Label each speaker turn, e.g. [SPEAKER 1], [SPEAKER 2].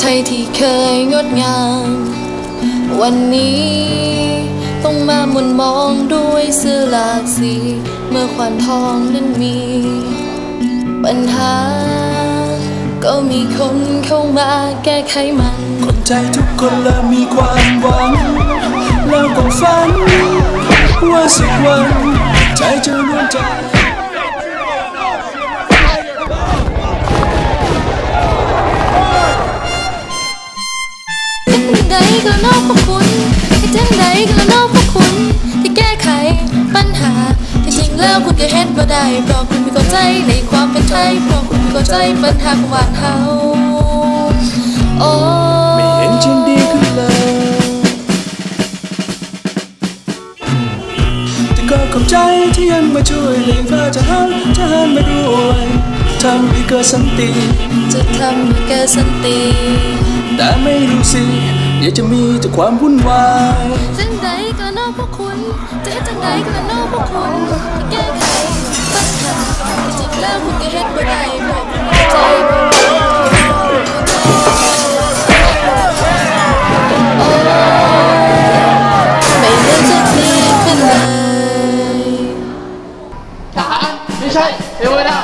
[SPEAKER 1] ไทยที่เคยงดงาม วันนี้ต้องมามุนมองด้วยเสื้อหลากสี เมื่อควันทองนั้นมี ปัญหา ก็มีคนเข้ามาแก้ไขมัน
[SPEAKER 2] คนไทยทุกคนเริ่มมีความหวังแล้วก็ฝัน ว่าสักวันใจจะรวมใจ
[SPEAKER 1] เป็นจังใดก็นอกพวกคุณเป็นจังใดก็นอกพวกคุณ ที่แก้ไขปัญหาที่จริงแล้วคุณก็เฮ็ดบ่ได้เพราะคุณไม่เข้าใจในความเป็นไทยเพราะคุณไม่เข้าใจปัญหาของบ้านเฮาโอ้
[SPEAKER 2] ไม่เห็นจึงดีขึ้นเลยแต่ก็ขอบใจที่ยังมาช่วยเลยงพระทหารทหารมาด้วยทำให้เกิดสันติ
[SPEAKER 1] จะทำให้เกิดสันติ
[SPEAKER 2] แต่ไม่รู้สิ อย่าจะมีแต่ความวุ่นวาย
[SPEAKER 1] จังใดก็นอกพวกคุณจะจังใดก็นอกพวกคุณแก้ไขปัญหาจริงแล้วคุณก็เฮ็ดบ่ได้เพราะคุณไม่เข้าใจไม่เห็นจะดีขึ้นเลย
[SPEAKER 3] ไม่ใช่เอวไม่ได้